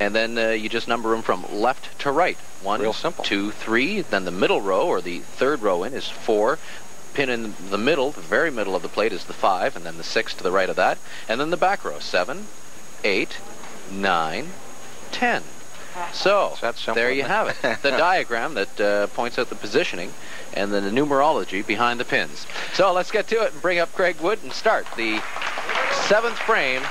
And then uh, you just number them from left to right. One, Real simple. two, three. Then the middle row, or the third row in, is four. Pin in the middle, the very middle of the plate, is the five, and then the six to the right of that. And then the back row, seven, eight, nine, ten. So It's that simple, there you have it? it. The diagram that uh, points out the positioning and then the numerology behind the pins. So let's get to it and bring up Craig Wood and start the seventh frame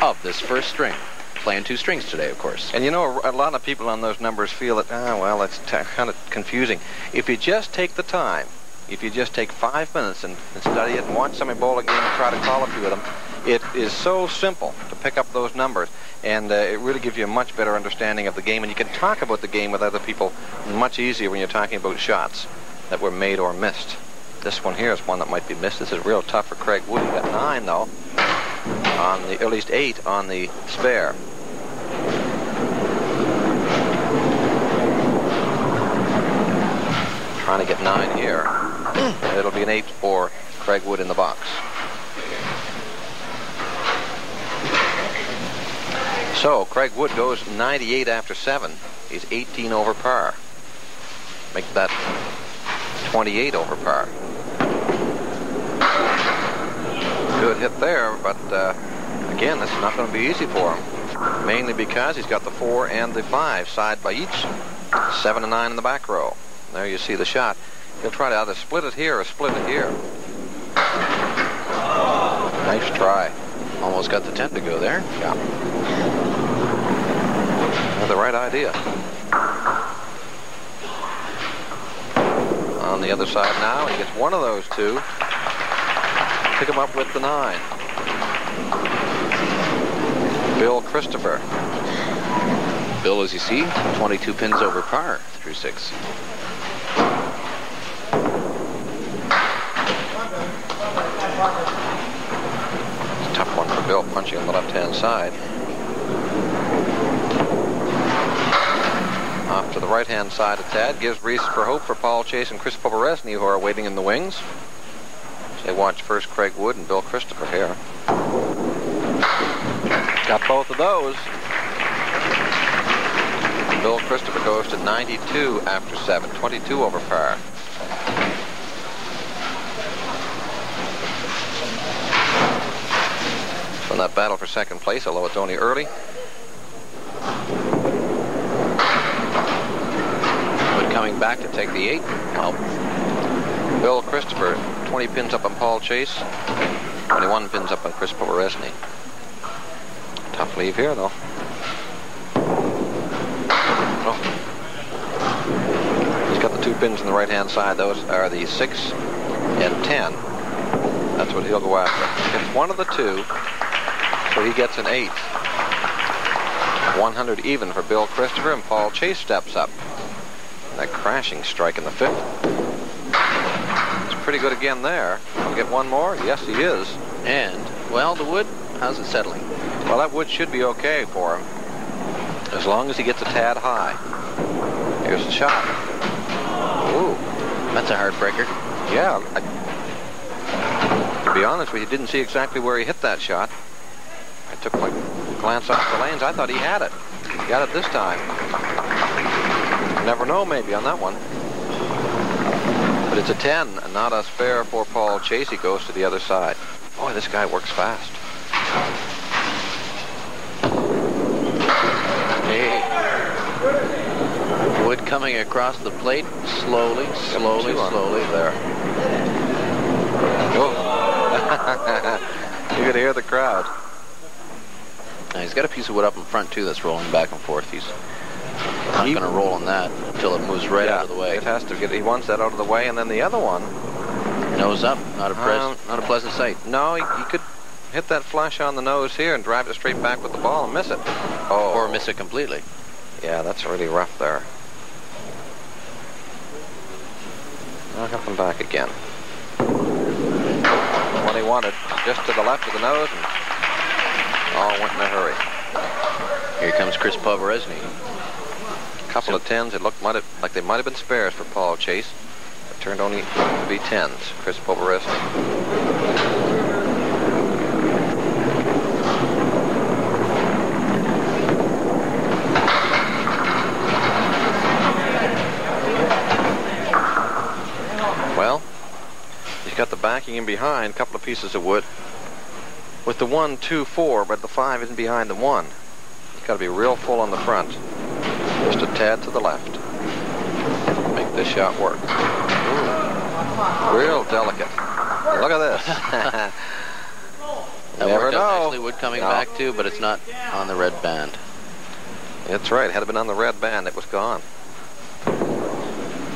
of this first string. Playing two strings today, of course. And you know, a lot of people on those numbers feel that, ah, well, that's kind of confusing. If you just take the time, if you just take five minutes and, and study it and watch somebody bowl a game and try to call a few of them, it is so simple to pick up those numbers. And uh, it really gives you a much better understanding of the game. And you can talk about the game with other people much easier when you're talking about shots that were made or missed. This one here is one that might be missed. This is real tough for Craig Wood. Got nine, though, on the, at least eight on the spare. Trying to get nine here. And it'll be an eight for Craig Wood in the box. So Craig Wood goes 98 after seven. He's 18 over par. Make that 28 over par. Good hit there, but uh, again, this is not going to be easy for him. Mainly because he's got the four and the five side by each. Seven and nine in the back row. There you see the shot. He'll try to either split it here or split it here. Nice try. Almost got the 10 to go there. Yeah. Had the right idea. On the other side now, he gets one of those two. Pick him up with the nine. Bill Christopher. Bill, as you see, 22 pins over par through six. It's a tough one for Bill, punching on the left-hand side. Off to the right-hand side of Tad gives reason for hope for Paul Chase and Chris Poveresny, who are waiting in the wings. They watch first Craig Wood and Bill Christopher here. Got both of those. Bill Christopher goes to 92 after 7, 22 over par. That battle for second place, although it's only early. But coming back to take the eight. Bill Christopher, 20 pins up on Paul Chase, 21 pins up on Chris Poveresny. Tough leave here, though. Oh. He's got the two pins on the right-hand side. Those are the 6 and 10. That's what he'll go after. It's one of the two, so he gets an 8. 100 even for Bill Christopher, and Paul Chase steps up. That crashing strike in the fifth. It's pretty good again there. I'll get one more. Yes, he is. and, well, the wood, how's it settling? Well, that wood should be okay for him. As long as he gets a tad high. Here's the shot. Ooh. That's a heartbreaker. Yeah. I, to be honest with you, didn't see exactly where he hit that shot. I took my glance off the lanes. I thought he had it. He got it this time. You never know, maybe, on that one. But it's a 10, and not a spare for Paul Chase. He goes to the other side. Boy, this guy works fast. Hey. Wood coming across the plate slowly, slowly, slowly. There. Oh. you could hear the crowd. Now, he's got a piece of wood up in front, too, that's rolling back and forth. He's not He- going to roll on that until it moves right yeah, out of the way. It has to get. He wants that out of the way, and then the other one. Nose up, not a, pres- Um, not a pleasant sight. No, he, he could hit that flush on the nose here and drive it straight back with the ball and miss it. Oh, Or miss it completely. Yeah, that's really rough there. I'll him back again. What he wanted, just to the left of the nose, and all went in a hurry. Here comes Chris Poveresny. A couple so of tens. It looked might have, like they might have been spares for Paul Chase. It turned only to be tens. Chris Poveresny. Well, he's got the backing in behind, a couple of pieces of wood. With the one, two, four, but the five isn't behind the one. It's got to be real full on the front. Just a tad to the left. Make this shot work. Ooh. Real delicate. Look at this. That Never worked out know. nicely. Wood coming No. back too, but it's not on the red band. That's right. Had it been on the red band, it was gone.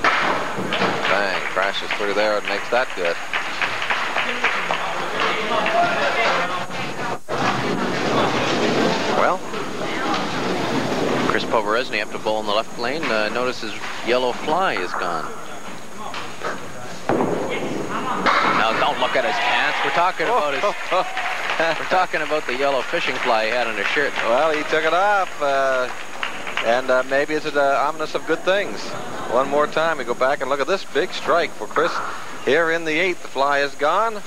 Bang. Crashes through there and makes that good. Well, Chris Poveresny up to bowl in the left lane. Uh, notice his yellow fly is gone. Now don't look at his pants. We're talking about his. We're talking about the yellow fishing fly he had on his shirt. well, he took it off. Uh, and uh, maybe it's an uh, ominous of good things. One more time, we go back and look at this big strike for Chris. Here in the eighth, the fly is gone.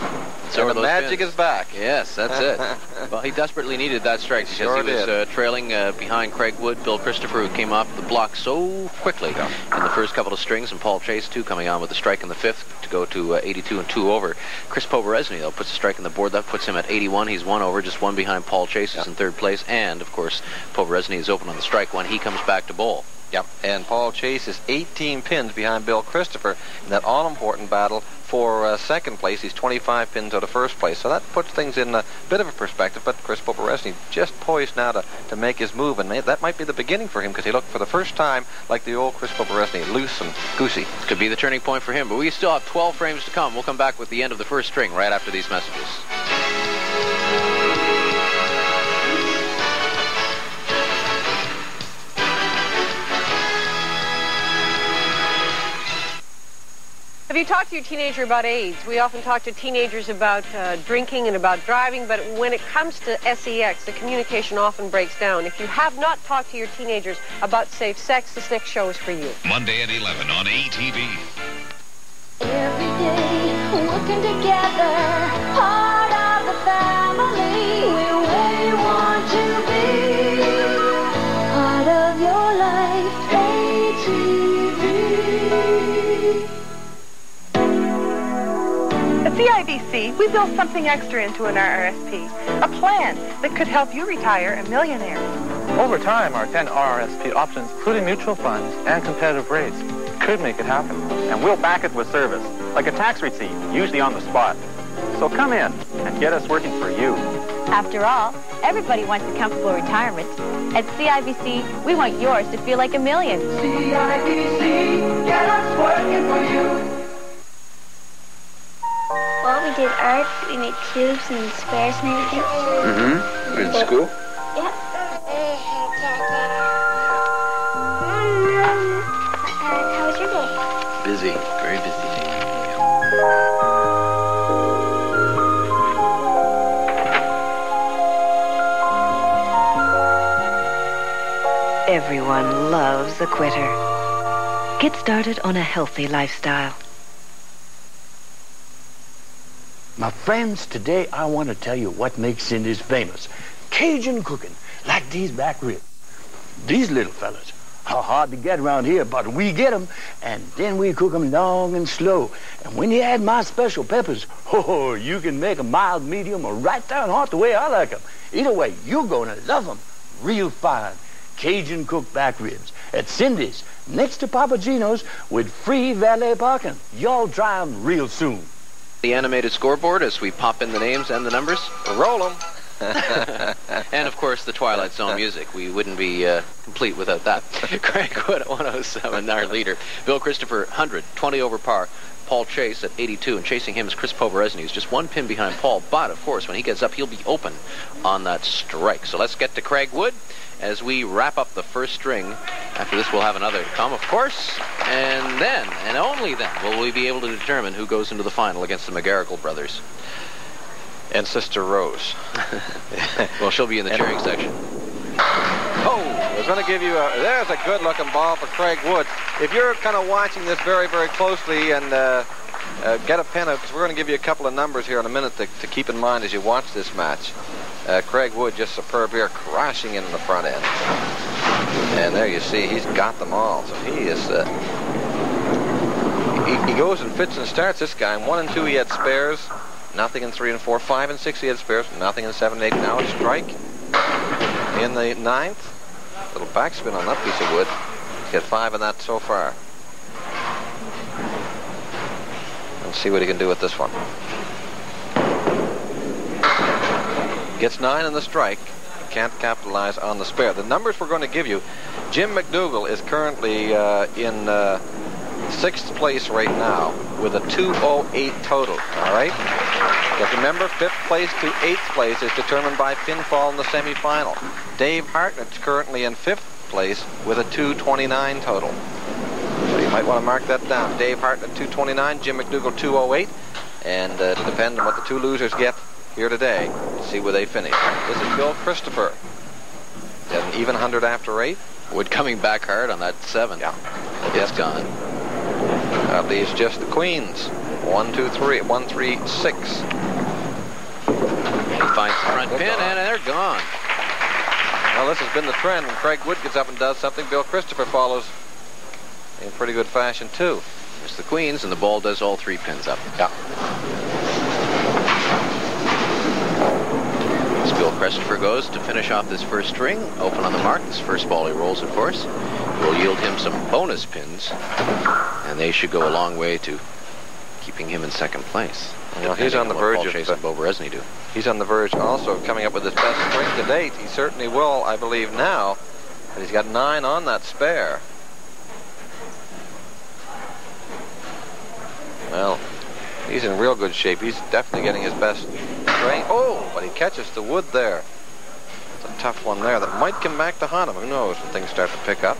So the magic pins. is back. Yes, that's it. well, he desperately needed that strike because Sure he was uh, trailing uh, behind Craig Wood, Bill Christopher, who came off the block so quickly Yeah. in the first couple of strings, and Paul Chase too coming on with the strike in the fifth to go to uh, 82 and two over. Chris Poveresny though puts a strike on the board that puts him at 81. He's one over, just one behind Paul Chase, who's Yeah. in third place, and of course Poveresny is open on the strike when he comes back to bowl. Yep. And Paul Chase is 18 pins behind Bill Christopher in that all-important battle for uh, second place. He's 25 pins out of first place. So that puts things in a bit of a perspective. But Chris Poporesny just poised now to, to make his move. And may, that might be the beginning for him because he looked for the first time like the old Chris Poporesny, loose and goosey. Could be the turning point for him, but we still have 12 frames to come. We'll come back with the end of the first string right after these messages. Have you talked to your teenager about AIDS? We often talk to teenagers about uh, drinking and about driving, but when it comes to sex, the communication often breaks down. If you have not talked to your teenagers about safe sex, this next show is for you. Monday at 11 on ATV. Every day, working together, At CIBC, we built something extra into an RRSP, a plan that could help you retire a millionaire. Over time, our 10 RRSP options, including mutual funds and competitive rates, could make it happen. And we'll back it with service, like a tax receipt, usually on the spot. So come in and get us working for you. After all, everybody wants a comfortable retirement. At CIBC, we want yours to feel like a million. Well, we did art, we made cubes and squares and everything. Mm-hmm. In school? Yep. How was your day? Busy. Very busy. day. Everyone loves a quitter. Get started on a healthy lifestyle. My friends, today I want to tell you what makes Cindy's famous. Cajun cooking, like these back ribs. These little fellas are hard to get around here, but we get 'em, and then we cook 'em long and slow. And when you add my special peppers, oh, you can make 'em mild, medium, or right down hot the way I like 'em. Either way, you're gonna love 'em real fine. Cajun cooked back ribs at Cindy's, next to Papa Gino's, with free valet parking. Y'all try 'em real soon. The animated scoreboard as we pop in the names and the numbers. Roll them. and of course the Twilight Zone music. We wouldn't be uh, complete without that. Craig Wood at 107, our leader. Bill Christopher 100, 20 over par. Paul Chase at 82, and chasing him is Chris Poveresny, who's just one pin behind Paul. But of course, when he gets up, he'll be open on that strike. So let's get to Craig Wood as we wrap up the first string. After this, we'll have another come, of course, and then, and only then, will we be able to determine who goes into the final against the McGarrigle brothers. And Sister Rose. Well, she'll be in the cheering section. Oh, we're going to give you a. There's a good-looking ball for Craig Wood. If you're kind of watching this very, very closely and uh, uh, get a pen, because we're going to give you a couple of numbers here in a minute to, to keep in mind as you watch this match. Uh, Craig Wood just superb here, crashing in the front end. And there you see, he's got them all. So he is. Uh, he, he goes and fits and starts this guy. In one and two, he had spares. nothing in three and four, five and six he had spares, nothing in seven and eight. Now it's strike in the ninth. Little backspin on that piece of wood. He's got five in that so far. Let's see what he can do with this one. Gets nine in the strike. Can't capitalize on the spare. The numbers we're going to give you, Jim McDougall is currently uh, in uh, sixth place right now with a 208 total. All right? But remember, fifth place to eighth place is determined by pinfall in the semifinal. Dave Hartnett's currently in fifth place with a 229 total. So you might want to mark that down. Dave Hartnett 229, Jim McDougall 208, and uh, it'll depend on what the two losers get here today to see where they finish. This is Bill Christopher. He an even 100 after eight. Wood coming back hard on that seven. Yeah. It's gone. That leaves just the queens. One, two, three, one, three, six. He finds the front They're pin, gone. and they're gone. Well, this has been the trend. When Craig Wood gets up and does something, Bill Christopher follows in pretty good fashion, too. It's the queens, and the ball does all three pins up. Yeah. As Bill Christopher goes to finish off this first string, open on the mark. This first ball he rolls, of course, will yield him some bonus pins, and they should go a long way to keeping him in second place. Well, he's on the what verge Paul of, Chase and Bo do. He's on the verge also of coming up with his best string to date. He certainly will, I believe, now. But he's got nine on that spare. Well, he's in real good shape. He's definitely getting his best Oh, but he catches the wood there. It's a tough one there that might come back to haunt him. Who knows when things start to pick up.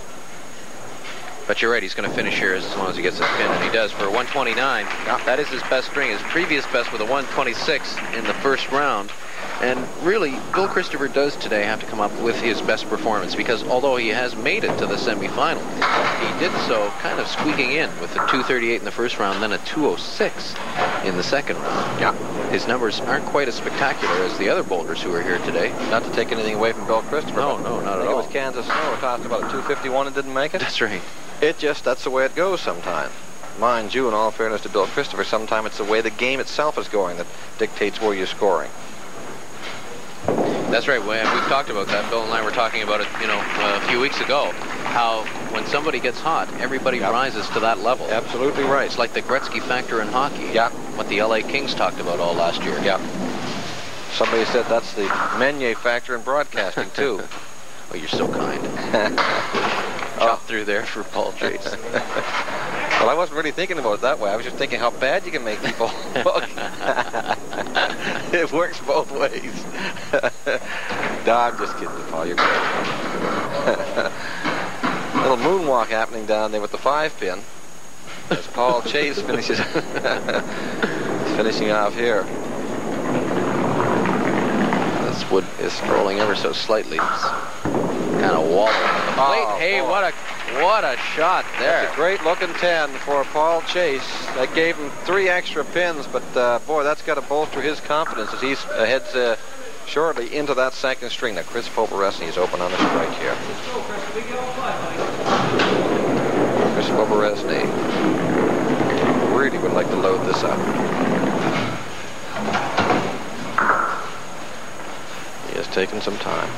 But you're right, he's going to finish here as long as he gets his pin, and he does for a 129. That is his best string. His previous best with a 126 in the first round. And really, Bill Christopher does today have to come up with his best performance because although he has made it to the semifinal, he did so kind of squeaking in with a 238 in the first round, then a 206 in the second round. Yeah. His numbers aren't quite as spectacular as the other boulders who are here today. Not to take anything away from Bill Christopher. No, no, not at all. It was Kansas Snow tossed about a 251 and didn't make it. That's right. It just, that's the way it goes sometimes. Mind you, in all fairness to Bill Christopher, sometimes it's the way the game itself is going that dictates where you're scoring. That's right. We- We've talked about that. Bill and I were talking about it, you know, a few weeks ago. How when somebody gets hot, everybody rises to that level. Absolutely right. It's like the Gretzky factor in hockey. Yeah. What the LA Kings talked about all last year. Yeah. Somebody said that's the Menier factor in broadcasting, too. Oh, you're so kind. Chop oh. through there for Paul Chase. well, I wasn't really thinking about it that way. I was just thinking how bad you can make people look. it works both ways. no, I'm just kidding, Paul. You're great. Little moonwalk happening down there with the five pin. As Paul Chase finishes finishing off here. This wood is rolling ever so slightly. It's kind of wallowing on the plate. Oh, hey, boy. what a what a shot there. That's a great looking 10 for Paul Chase. That gave him three extra pins, but uh, boy, that's got to bolster his confidence as he uh, heads uh, shortly into that second string. Now, Chris Poperesny is open on the strike here. Chris Poperesny really would like to load this up. He has taken some time.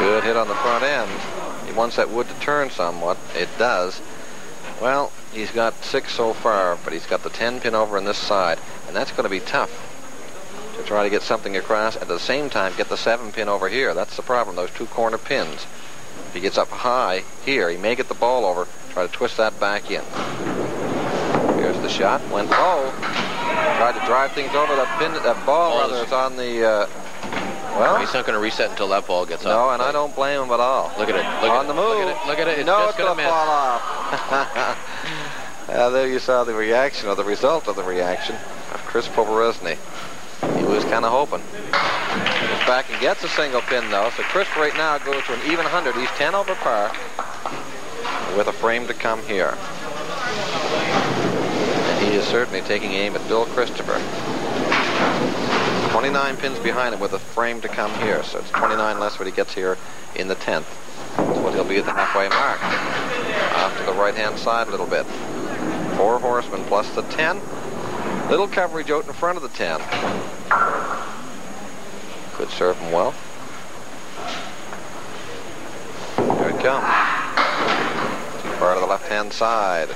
Good hit on the front end. Wants that wood to turn somewhat. It does. Well, he's got six so far, but he's got the 10 pin over on this side, and that's going to be tough to try to get something across. At the same time, get the seven pin over here. That's the problem, those two corner pins. If he gets up high here, he may get the ball over, try to twist that back in. Here's the shot. Went low. Tried to drive things over that pin, that ball, Ball rather, is- on the, uh, well, He's not going to reset until that ball gets no, up. and I don't blame him at all. Look at it. Look on at the it. move. Look at it. Look at it. It's no, just going to fall off. uh, there you saw the reaction, or the result of the reaction of Chris Poperesny. He was kind of hoping. Goes back and gets a single pin, though. So Chris right now goes to an even 100. He's 10 over par with a frame to come here. And he is certainly taking aim at Bill Christopher. 29 pins behind him with a frame to come here. So it's 29 less what he gets here in the 10th. That's what he'll be at the halfway mark. Off to the right-hand side a little bit. Four horsemen plus the 10. Little coverage out in front of the 10. Could serve him well. Here it comes. Far to the left-hand side.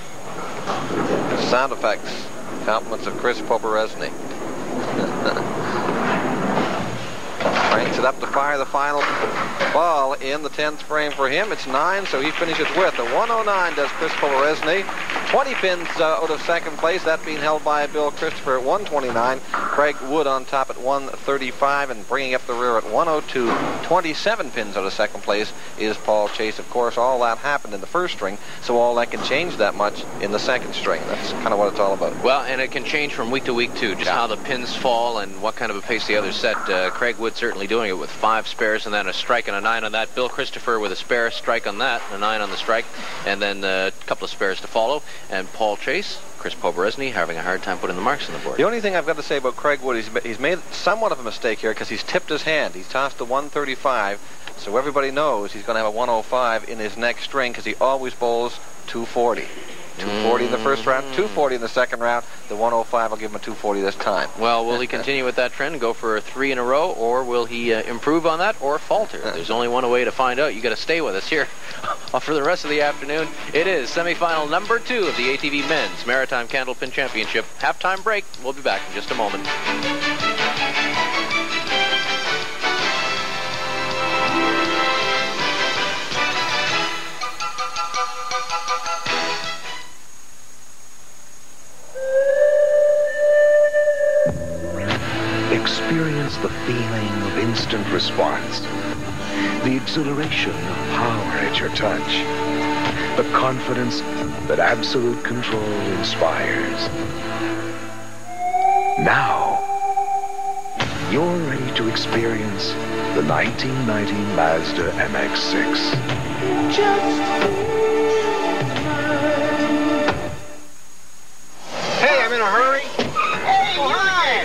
Sound effects. Compliments of Chris Poberezny. Cranks it up to fire the final ball in the 10th frame for him. It's 9, so he finishes with a 109 does Chris Poberezny. 20 pins uh, out of second place, that being held by Bill Christopher at 129. Craig Wood on top at 135 and bringing up the rear at 102. 27 pins out of second place is Paul Chase. Of course, all that happened in the first string, so all that can change that much in the second string. That's kind of what it's all about. Well, and it can change from week to week, too, just Yeah. how the pins fall and what kind of a pace the others set. Uh, Craig Wood certainly doing it with five spares and then a strike and a nine on that. Bill Christopher with a spare strike on that, a nine on the strike, and then uh, a couple of spares to follow. And Paul Chase, Chris Poberezny having a hard time putting the marks on the board. The only thing I've got to say about Craig Wood, he's, he's made somewhat of a mistake here because he's tipped his hand. He's tossed a 135, so everybody knows he's going to have a 105 in his next string because he always bowls 240. 240 in the first round, 240 in the second round. The 105, I'll give him a 240 this time. Well, will he continue with that trend and go for a three in a row, or will he uh, improve on that or falter? There's only one way to find out. You got to stay with us here for the rest of the afternoon. It is semifinal number two of the ATV Men's Maritime Candlepin Championship. Halftime break. We'll be back in just a moment. Feeling of instant response, the exhilaration of power at your touch, the confidence that absolute control inspires. Now, you're ready to experience the 1990 Mazda MX-6. Hey,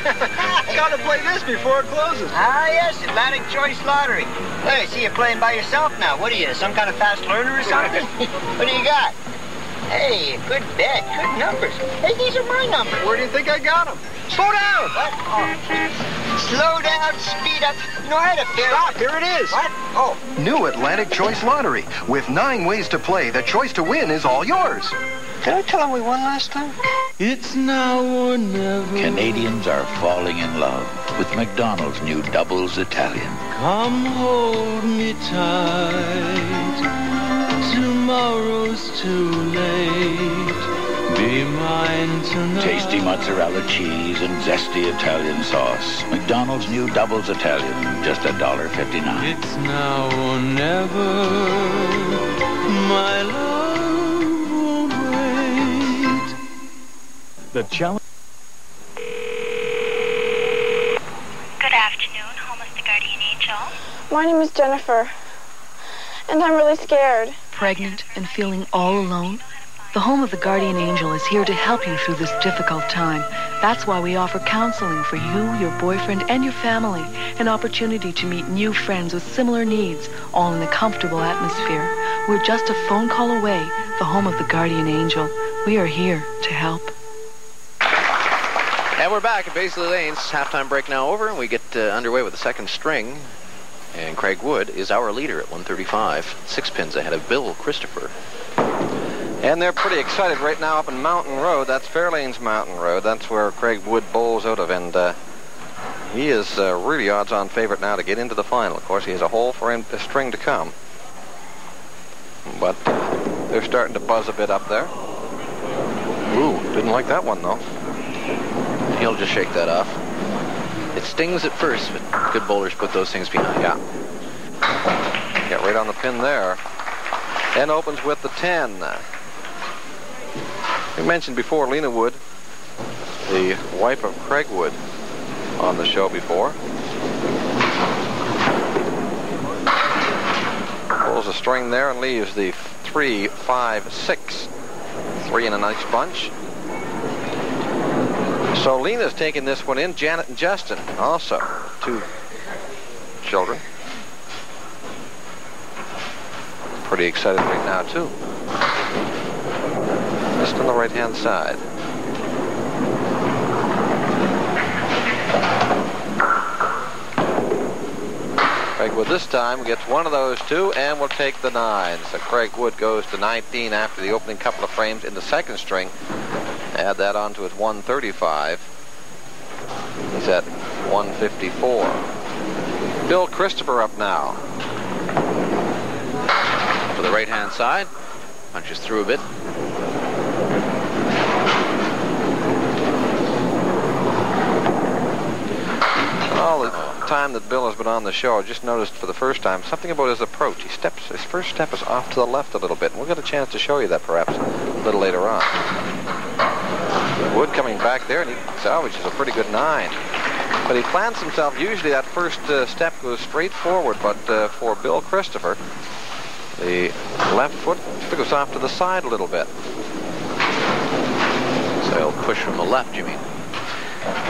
Gotta play this before it closes. Ah, yes, Atlantic Choice Lottery. Hey, I see you playing by yourself now. What are you, some kind of fast learner or something? what do you got? Hey, good bet, good numbers. Hey, these are my numbers. Where do you think I got them? Slow down! What? Oh. Slow down, speed up. You know, I had a fair... Stop, here it is. What? Oh. New Atlantic Choice Lottery. With nine ways to play, the choice to win is all yours. Did I tell him we won last time? It's now or never. Canadians are falling in love with McDonald's new Doubles Italian. Come hold me tight. Tomorrow's too late. Be mine tonight. Tasty mozzarella cheese and zesty Italian sauce. McDonald's new Doubles Italian, just $1.59. It's now or never. My love The challenge. Good afternoon, home of the guardian angel. My name is Jennifer, and I'm really scared. Pregnant and feeling all alone? The Home of the Guardian Angel is here to help you through this difficult time. That's why we offer counseling for you, your boyfriend, and your family. An opportunity to meet new friends with similar needs, all in a comfortable atmosphere. We're just a phone call away. The Home of the Guardian Angel. We are here to help. And we're back at Baisley Lanes. Halftime break now over, and we get uh, underway with the second string. And Craig Wood is our leader at 135, six pins ahead of Bill Christopher. And they're pretty excited right now up in Mountain Road. That's Fairlane's Mountain Road. That's where Craig Wood bowls out of, and uh, he is uh, really odds-on favorite now to get into the final. Of course, he has a hole for him, a string to come. But they're starting to buzz a bit up there. Ooh, didn't like that one though. He'll just shake that off. It stings at first, but good bowlers put those things behind. Yeah. Get right on the pin there. And opens with the 10. We mentioned before Lena Wood, the wife of Craig Wood, on the show before. Pulls a string there and leaves the three, five, six. Three in a nice bunch. So Lena's taking this one in. Janet and Justin also, two children. Pretty excited right now, too. Just on the right-hand side. Craig Wood this time gets one of those two and will take the nine. So Craig Wood goes to 19 after the opening couple of frames in the second string. Add that on to his 135. He's at 154. Bill Christopher up now. To the right-hand side. Punches through a bit. All the time that Bill has been on the show, I just noticed for the first time something about his approach. He steps, his first step is off to the left a little bit, and we'll get a chance to show you that perhaps a little later on. Wood coming back there, and he salvages a pretty good nine. But he plants himself. Usually that first uh, step goes straight forward, but uh, for Bill Christopher, the left foot goes off to the side a little bit. So he'll push from the left, you mean?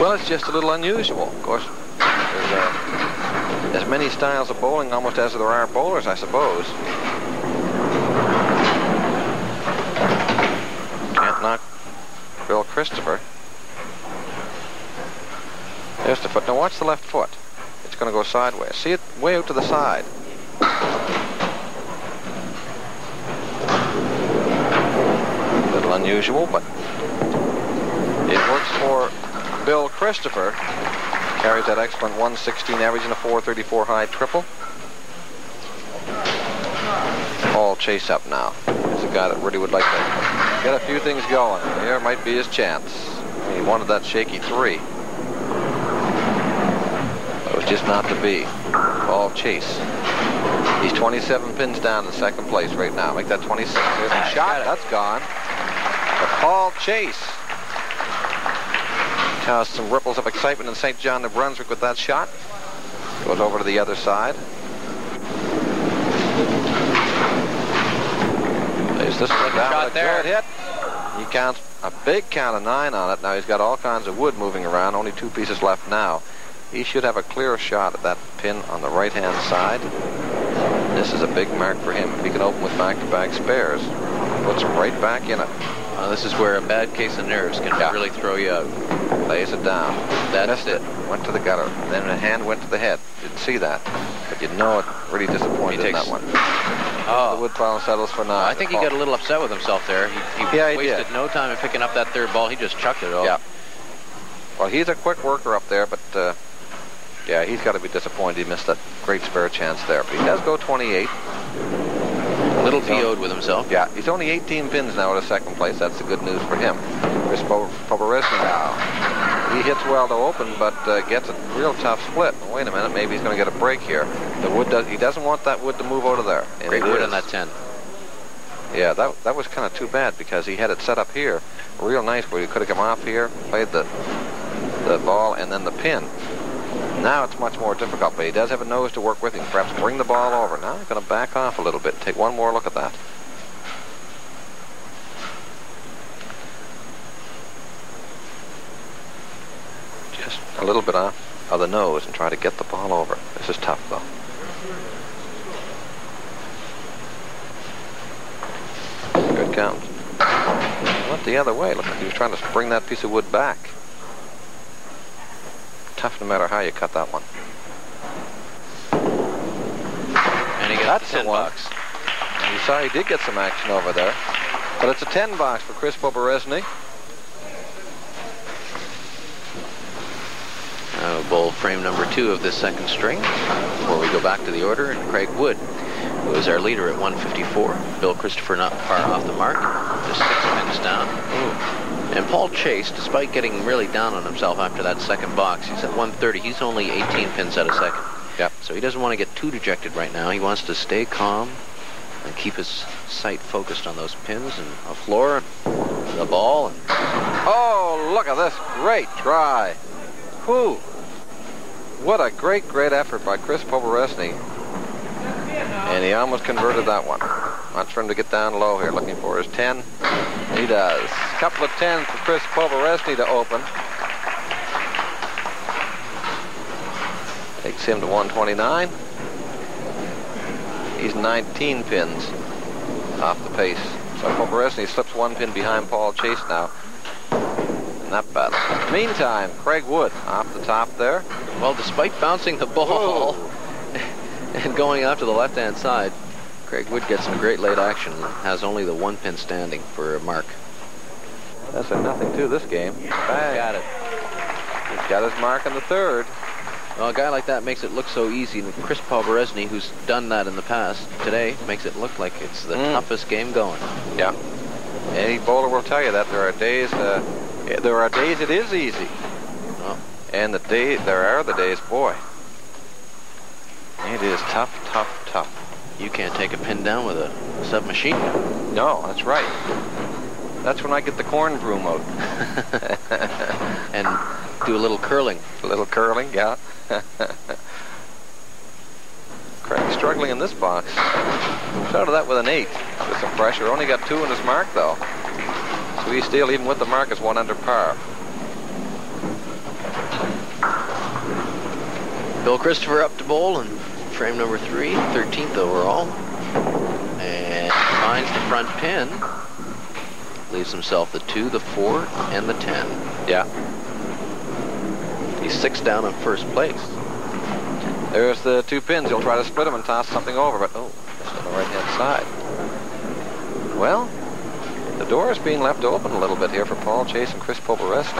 Well, it's just a little unusual. Of course, there's uh, as many styles of bowling almost as there are bowlers, I suppose. Can't knock Bill Christopher. There's the foot. Now watch the left foot. It's going to go sideways. See it way out to the side. A little unusual, but it works for Bill Christopher. Carries that excellent 116 average and a 434 high triple. Paul Chase up now. A guy that really would like to get a few things going. Here might be his chance. He wanted that shaky three. It was just not to be. Paul Chase. He's 27 pins down in second place right now. Make that 26. There's a ah, shot. That's gone. But Paul Chase caused some ripples of excitement in St. John, New Brunswick with that shot. Goes over to the other side. This one down shot a there. good hit. He counts a big count of nine on it. Now he's got all kinds of wood moving around. Only two pieces left now. He should have a clear shot at that pin on the right-hand side. This is a big mark for him. If he can open with back-to-back spares, puts him right back in it. Uh, this is where a bad case of nerves can really throw you out. Lays it down. That's Missed it. Went to the gutter. Then a hand went to the head. Didn't see that. But you know it really disappointed He in that one. Oh. The wood pile settles for nine. I think he got a little upset with himself there. He, he Yeah, he wasted did. no time in picking up that third ball. He just chucked it off. Yeah. Well, he's a quick worker up there, but uh, yeah, he's got to be disappointed he missed that great spare chance there. But he does go 28. Little PO'd with himself. Yeah, he's only 18 pins now at a second place. That's the good news for him. Chris Po- Poborezny now. He hits well to open, but uh, gets a real tough split. Wait a minute, maybe he's going to get a break here. The wood does. He doesn't want that wood to move out of there. And Great wood is. on that 10. Yeah, that that was kind of too bad because he had it set up here, real nice, where he could have come off here, played the the ball, and then the pin. Now it's much more difficult, but he does have a nose to work with. He perhaps bring the ball over. Now he's going to back off a little bit. Take one more look at that. Just a little bit off of the nose and try to get the ball over. This is tough, though. Good count. Went the other way. Look like he was trying to bring that piece of wood back. Tough no matter how you cut that one. And he got That's the 10 the one. bucks. And you saw he did get some action over there. But it's a 10 box for Chris Boberesny. Uh, bowl frame number two of this second string. Before we go back to the order, and Craig Wood, who is our leader at 154. Bill Christopher not far off the mark, just six pins down. And Paul Chase, despite getting really down on himself after that second box, he's at 130. He's only 18 pins out of second. Yep. So he doesn't want to get too dejected right now. He wants to stay calm and keep his sight focused on those pins and the floor, and the ball, and Oh, look at this great try. Whew. What a great, great effort by Chris Poberesny. And he almost converted that one. Wants for him to get down low here, looking for his 10. He does. Couple of 10s for Chris Poberesny to open. Takes him to 129. He's 19 pins off the pace. So Poberesny slips one pin behind Paul Chase now that battle. Meantime, Craig Wood off the top there. Well, despite bouncing the ball, And going out to the left-hand side, Craig Wood gets some great late action and has only the one pin standing for a mark. That's a nothing to this game. Bang. Got it. He's got his mark in the third. Well, a guy like that makes it look so easy. And Chris Paul Poborezny, who's done that in the past, today makes it look like it's the Mm. toughest game going. Yeah. Any bowler will tell you that there are days, uh, there are days it is easy, Oh. and the day there are the days, boy, it is tough, tough, tough. You can't take a pin down with a submachine gun. No, that's right. That's when I get the corn broom out. and do a little curling. A little curling, yeah. Craig struggling in this box. Started that with an eight. With some pressure. Only got two in his mark though. So he's still, even with the mark, is one under par. Bill Christopher up to bowl in frame number three, 13th overall. And finds the front pin. Leaves himself the two, the four, and the 10. Yeah. He's six down in first place. There's the two pins. He'll try to split them and toss something over, but oh, just on the right-hand side. Well, the door is being left open a little bit here for Paul Chase and Chris Poborezny.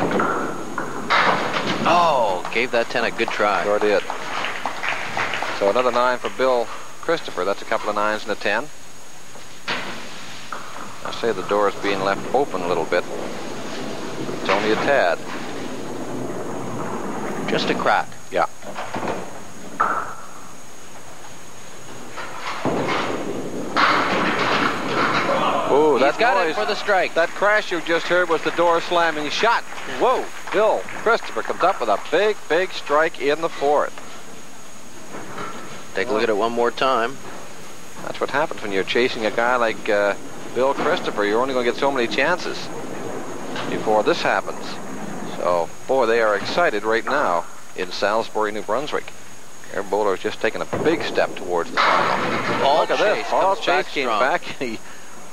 Oh, gave that 10 a good try. Sure did. So another nine for Bill Christopher. That's a couple of nines and a 10. I say the door is being left open a little bit. It's only a tad. Just a crack. Yeah. Oh, He's that got noise, it for the strike. That crash you just heard was the door slamming shut. Whoa, Bill Christopher comes up with a big, big strike in the fourth. Take a look at it one more time. That's what happens when you're chasing a guy like uh, Bill Christopher. You're only going to get so many chances before this happens. So, boy, they are excited right now in Salisbury, New Brunswick. Their bowler has just taken a big step towards the final. Paul Look at this. Chase Paul Chase back came strong. back and he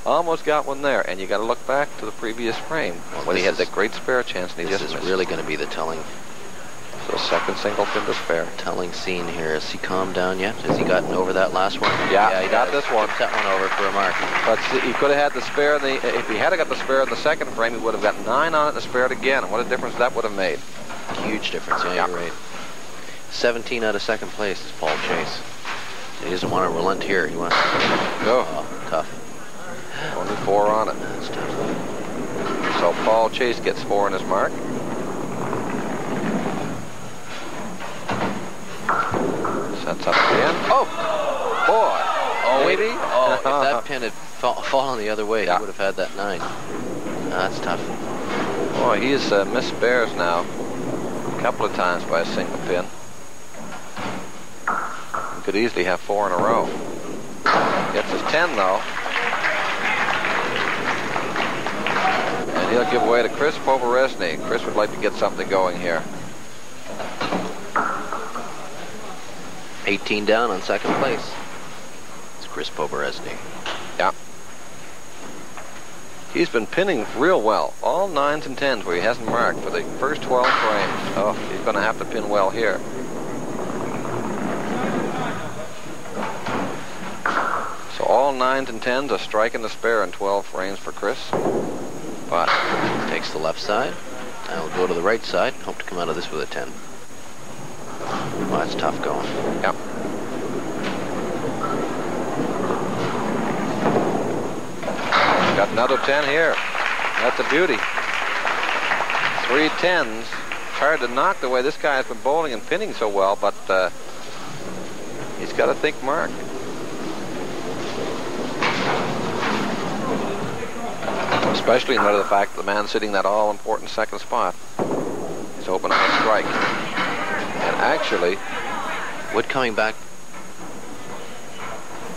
almost got one there. And you got to look back to the previous frame when he this had that is- great spare chance and he This just is missed. really going to be the telling So second single to spare. telling scene here. Has he calmed down yet? Has he gotten over that last one? Yeah, he he got this one. That one over for a mark. But he could have had the spare in the. If he had got the spare in the second frame, he would have got nine on it and spared again. What a difference that would have made. Huge difference. Yeah, Yeah. you're right. 17 out of second place is Paul Chase. He doesn't want to relent here. He wants to. Go. Oh, tough. Only four on it. That's tough. So Paul Chase gets four in his mark. Sets up again. Oh, boy. Oh. Maybe. Oh, if that pin had fa- fallen the other way, Yeah. he would have had that nine. That's tough. Boy, he's uh, missed spares now. A couple of times by a single pin. He could easily have four in a row. Gets his ten though. And he'll give way to Chris Poborezny. Chris would like to get something going here. 18 down on second place. It's Chris Poborezny. Yeah. He's been pinning real well. All nines and tens where he hasn't marked for the first 12 frames. Oh, he's going to have to pin well here. So all nines and tens, a strike and a spare in 12 frames for Chris. But Takes the left side. Now we'll go to the right side. Hope to come out of this with a 10. Well, that's tough going. Yep. Got another 10 here. That's a beauty. Three tens. It's hard to knock the way this guy has been bowling and pinning so well, but uh, he's got to think mark. Especially in light of the fact that the man sitting that all-important second spot is open on a strike. And actually, Wood coming back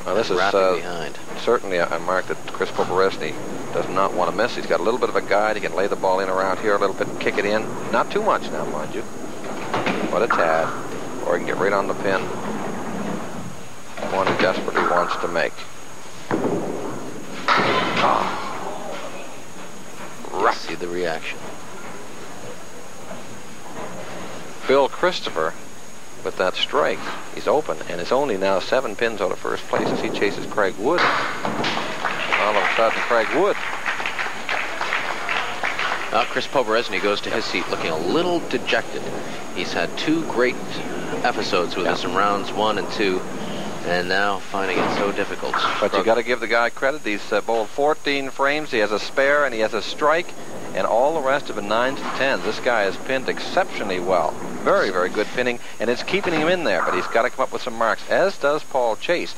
well, this is uh, behind. certainly a, a mark that Chris Poborezny does not want to miss. He's got a little bit of a guide. He can lay the ball in around here a little bit and kick it in. Not too much now, mind you. But a tad. Or he can get right on the pin. One he desperately wants to make. Ah. Let's see the reaction. Bill Christopher with that strike. He's open, and it's only now seven pins out of first place as he chases Craig Wood. All of a sudden, Craig Wood Uh, Chris Poberezny goes to his seat looking a little dejected. He's had two great episodes with us in rounds one and two, and now finding it so difficult. But you got to give the guy credit. He's uh, bowled 14 frames. He has a spare and he has a strike, and all the rest of it nines and tens. This guy has pinned exceptionally well. Very, very good pinning, and it's keeping him in there. But he's got to come up with some marks, as does Paul Chase.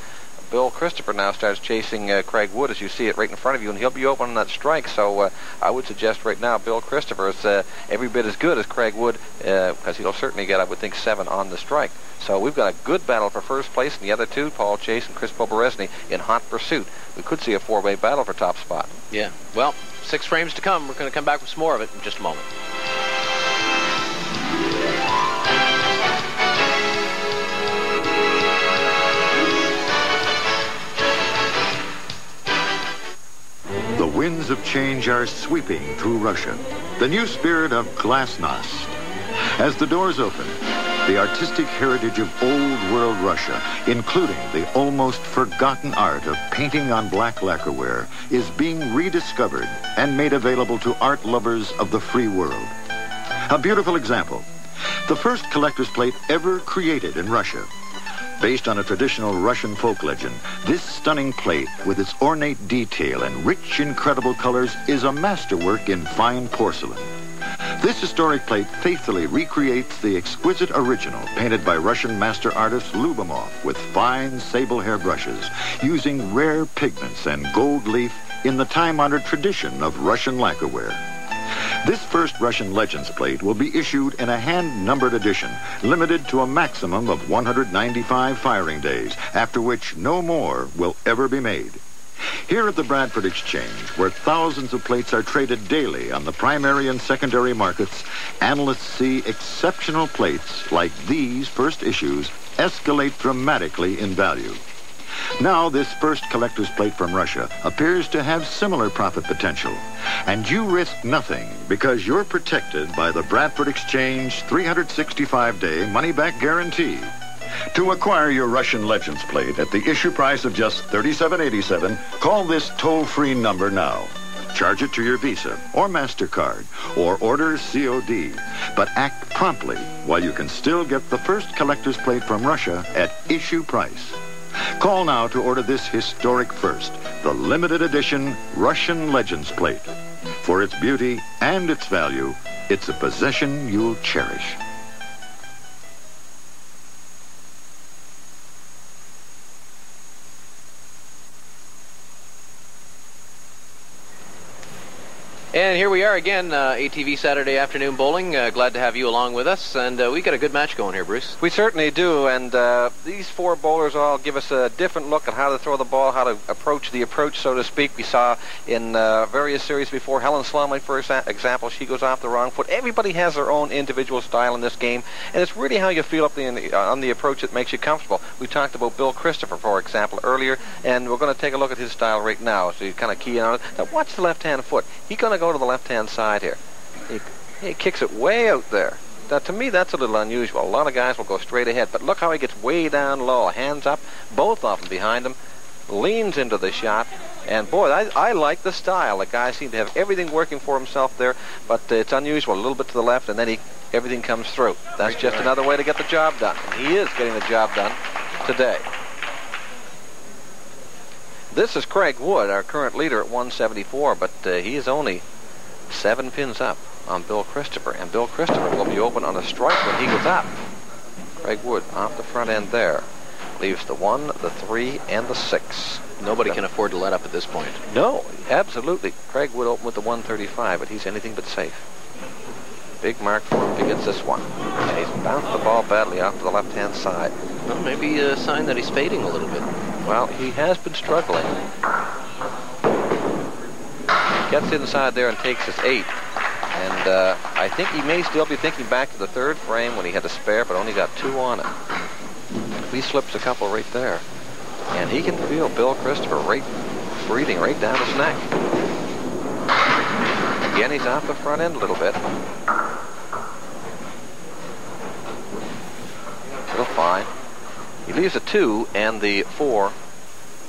Bill Christopher now starts chasing uh, Craig Wood as you see it right in front of you, and he'll be open on that strike. So uh, I would suggest right now Bill Christopher is uh, every bit as good as Craig Wood because he'll certainly get, I would think, seven on the strike. So we've got a good battle for first place, and the other two, Paul Chase and Chris Poberezny, in hot pursuit. We could see a four-way battle for top spot. Yeah. Well, six frames to come. We're going to come back with some more of it in just a moment. Winds of change are sweeping through Russia. The new spirit of glasnost. As the doors open, the artistic heritage of old world Russia, including the almost forgotten art of painting on black lacquerware, is being rediscovered and made available to art lovers of the free world. A beautiful example. The first collector's plate ever created in Russia. Based on a traditional Russian folk legend, this stunning plate, with its ornate detail and rich, incredible colors, is a masterwork in fine porcelain. This historic plate faithfully recreates the exquisite original painted by Russian master artist Lubomov with fine sable hair brushes, using rare pigments and gold leaf in the time-honored tradition of Russian lacquerware. This first Russian Legends plate will be issued in a hand-numbered edition, limited to a maximum of 195 firing days, after which no more will ever be made. Here at the Bradford Exchange, where thousands of plates are traded daily on the primary and secondary markets, analysts see exceptional plates like these first issues escalate dramatically in value. Now, this first collector's plate from Russia appears to have similar profit potential. And you risk nothing because you're protected by the Bradford Exchange 365-day money-back guarantee. To acquire your Russian Legends plate at the issue price of just $37.87, call this toll-free number now. Charge it to your Visa or MasterCard or order COD. But act promptly while you can still get the first collector's plate from Russia at issue price. Call now to order this historic first, the limited edition Russian Legends plate. For its beauty and its value, it's a possession you'll cherish. And here we are again, uh, ATV Saturday afternoon bowling. Uh, glad to have you along with us, and uh, we got a good match going here, Bruce. We certainly do, and uh, these four bowlers all give us a different look at how to throw the ball, how to approach the approach, so to speak. We saw in uh, various series before, Helen Slomley, for exa- example, she goes off the wrong foot. Everybody has their own individual style in this game, and it's really how you feel up the, on the approach that makes you comfortable. We talked about Bill Christopher, for example, earlier, and we're going to take a look at his style right now, so you kind of key in on it. Now, watch the left-hand foot. He's going to go to the left-hand side here. He, he kicks it way out there. Now, to me, that's a little unusual. A lot of guys will go straight ahead, but look how he gets way down low, hands up, both of them behind him, leans into the shot, and boy, I, I like the style. The guy seems to have everything working for himself there, but uh, it's unusual. A little bit to the left, and then he everything comes through. That's just another way to get the job done. And he is getting the job done today. This is Craig Wood, our current leader at 174, but uh, he is only seven pins up on Bill Christopher, and Bill Christopher will be open on a strike when he goes up. Craig Wood off the front end there. Leaves the one, the three, and the six. Nobody can afford to let up at this point. No, absolutely. Craig Wood open with the 135, but he's anything but safe. Big mark for him if he gets this one. And he's bounced the ball badly off to the left-hand side. Well, maybe a sign that he's fading a little bit. Well, he has been struggling. Gets inside there and takes his eight. And uh, I think he may still be thinking back to the third frame when he had a spare, but only got two on it. He slips a couple right there. And he can feel Bill Christopher right, breathing right down his neck. Again, he's off the front end a little bit. Little fine. He leaves a two and the four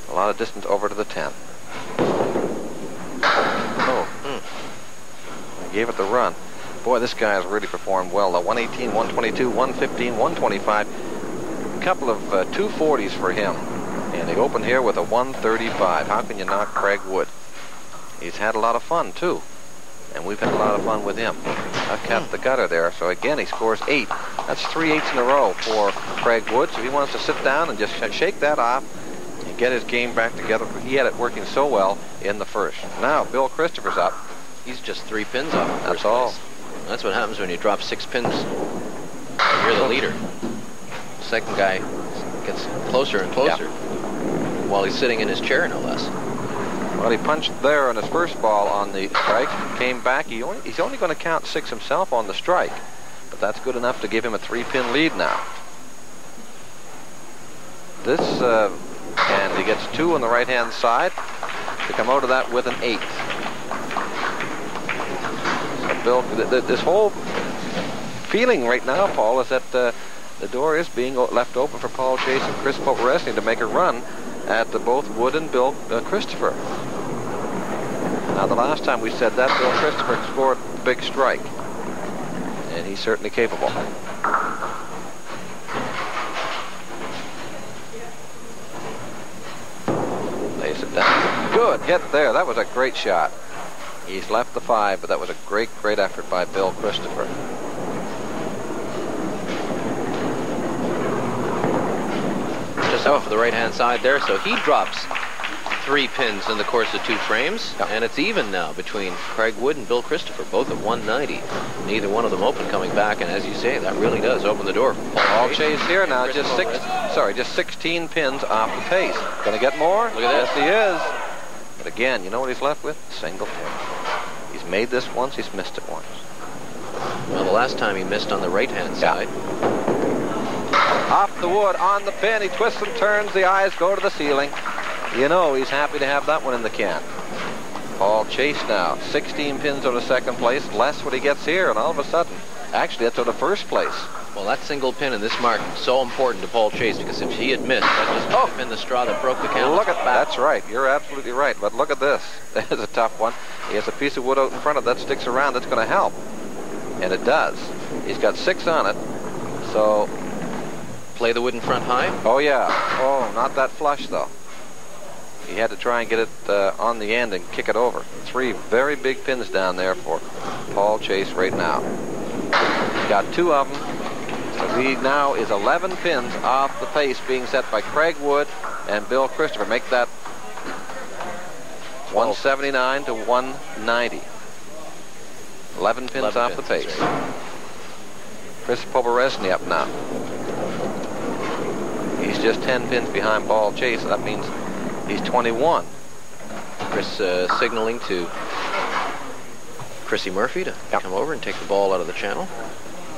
a lot of distance over to the 10. Oh, hmm. He gave it the run. Boy, this guy has really performed well. The 118, 122, 115, 125. A couple of uh, 240s for him. And he opened here with a 135. How can you knock Craig Wood? He's had a lot of fun, too. And we've had a lot of fun with him. I've kept the gutter there. So again, he scores eight. That's three eights in a row for Craig Wood. So he wants to sit down and just sh- shake that off and get his game back together. He had it working so well in the first. Now, Bill Christopher's up. He's just three pins off. That's first all. place. That's what happens when you drop six pins. You're the leader. Second guy gets closer and closer while he's sitting in his chair, no less. Well, he punched there on his first ball on the strike, came back. He only, he's only going to count six himself on the strike, but that's good enough to give him a three-pin lead now. This, uh, and he gets two on the right-hand side to come out of that with an eight. Bill, th- th- this whole feeling right now, Paul, is that uh, the door is being o- left open for Paul Chase and Chris Poberezny to make a run at the both Wood and Bill uh, Christopher. Now, the last time we said that, Bill Christopher scored a big strike. And he's certainly capable. Lays it down. Good hit there. That was a great shot. He's left the five, but that was a great, great effort by Bill Christopher. Just off of the right-hand side there, so he drops three pins in the course of two frames, and it's even now between Craig Wood and Bill Christopher, both at 190. Neither one of them open coming back, and as you say, that really does open the door Paul Chase. Here now, Chris just six, Poberezny. sorry, just 16 pins off the pace. Gonna get more? Look at Yes, he is. But again, you know what he's left with? Single pin. He's made this once, he's missed it once. Well, the last time he missed on the right-hand side. Off the wood, on the pin, he twists and turns, the eyes go to the ceiling. You know he's happy to have that one in the can. Paul Chase now, 16 pins out of second place, less what he gets here, and all of a sudden, actually that's out of first place. Well, that single pin in this mark is so important to Paul Chase because if he had missed, that just have been the straw that broke the camel's Look at back. That's right. You're absolutely right. But look at this. That is a tough one. He has a piece of wood out in front of that sticks around. That's going to help. And it does. He's got six on it. So, Play the wood in front high. oh yeah. Oh, not that flush though. He had to try and get it uh, on the end and kick it over. Three very big pins down there for Paul Chase right now. He's got two of them. He now is 11 pins off the pace being set by Craig Wood and Bill Christopher. Make that 179 to 190. 11 pins 11 off the pace. Chris Poberezny up now. He's just 10 pins behind Paul Chase. That means he's 21. Chris uh, signaling to Chrissy Murphy to come over and take the ball out of the channel,